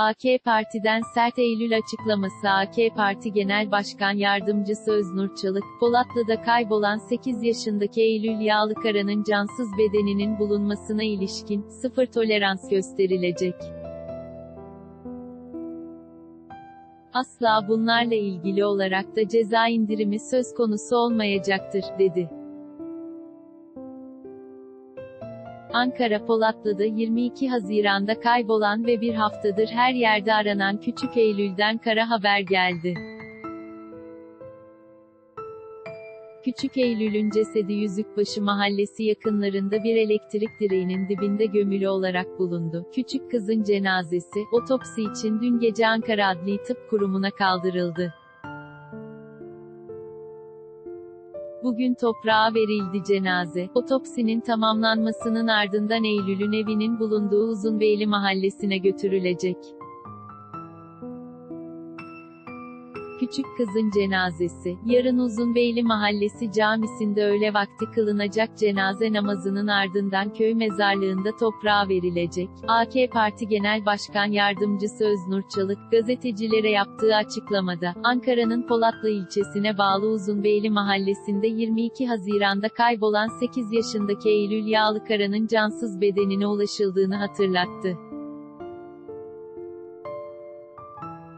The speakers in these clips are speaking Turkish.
AK Parti'den sert Eylül açıklaması AK Parti Genel Başkan Yardımcısı Öznur Çalık, Polatlı'da kaybolan 8 yaşındaki Eylül Yağlıkara'nın cansız bedeninin bulunmasına ilişkin, sıfır tolerans gösterilecek. Asla bunlarla ilgili olarak da ceza indirimi söz konusu olmayacaktır, dedi. Ankara Polatlı'da 22 Haziran'da kaybolan ve bir haftadır her yerde aranan Küçük Eylül'den kara haber geldi. Küçük Eylül'ün cesedi Yüzükbaşı mahallesi yakınlarında bir elektrik direğinin dibinde gömülü olarak bulundu. Küçük kızın cenazesi, otopsi için dün gece Ankara Adli Tıp Kurumu'na kaldırıldı. Bugün toprağa verildi cenaze. Otopsinin tamamlanmasının ardından Eylül'ün evinin bulunduğu Uzunbeyli mahallesine götürülecek. Küçük kızın cenazesi, yarın Uzunbeyli Mahallesi Camisi'nde öğle vakti kılınacak cenaze namazının ardından köy mezarlığında toprağa verilecek. AK Parti Genel Başkan Yardımcısı Öznur Çalık, gazetecilere yaptığı açıklamada, Ankara'nın Polatlı ilçesine bağlı Uzunbeyli Mahallesi'nde 22 Haziran'da kaybolan 8 yaşındaki Eylül Yağlıkara'nın cansız bedenine ulaşıldığını hatırlattı.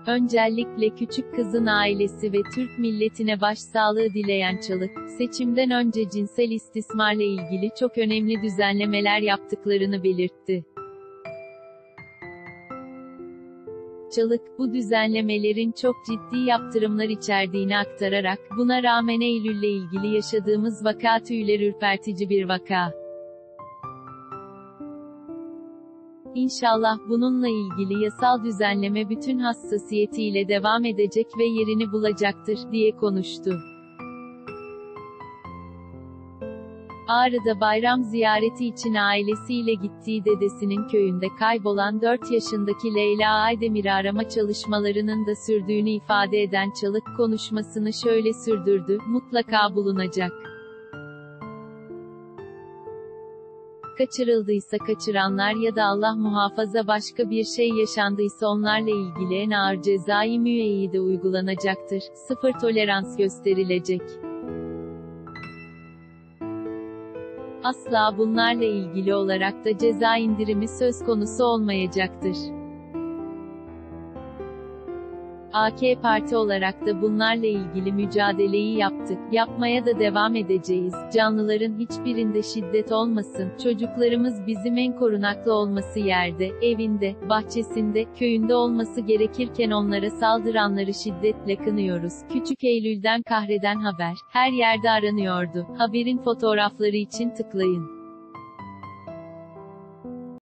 Öncelikle küçük kızın ailesi ve Türk milletine başsağlığı dileyen Çalık, seçimden önce cinsel istismarla ilgili çok önemli düzenlemeler yaptıklarını belirtti. Çalık, bu düzenlemelerin çok ciddi yaptırımlar içerdiğini aktararak, buna rağmen Eylül'le ilgili yaşadığımız vaka tüyler ürpertici bir vaka. İnşallah bununla ilgili yasal düzenleme bütün hassasiyetiyle devam edecek ve yerini bulacaktır, diye konuştu. Ağrı'da bayram ziyareti için ailesiyle gittiği dedesinin köyünde kaybolan 4 yaşındaki Leyla Aydemir'i arama çalışmalarının da sürdüğünü ifade eden Çalık konuşmasını şöyle sürdürdü, mutlaka bulunacak. Kaçırıldıysa kaçıranlar ya da Allah muhafaza başka bir şey yaşandıysa onlarla ilgili en ağır cezai müeyyide uygulanacaktır. Sıfır tolerans gösterilecek. Asla bunlarla ilgili olarak da ceza indirimi söz konusu olmayacaktır. AK Parti olarak da bunlarla ilgili mücadeleyi yaptık, yapmaya da devam edeceğiz. Canlıların hiçbirinde şiddet olmasın, çocuklarımız bizim en korunaklı olması yerde, evinde, bahçesinde, köyünde olması gerekirken onlara saldıranları şiddetle kınıyoruz. Küçük Eylül'den kahreden haber, her yerde aranıyordu. Haberin fotoğrafları için tıklayın.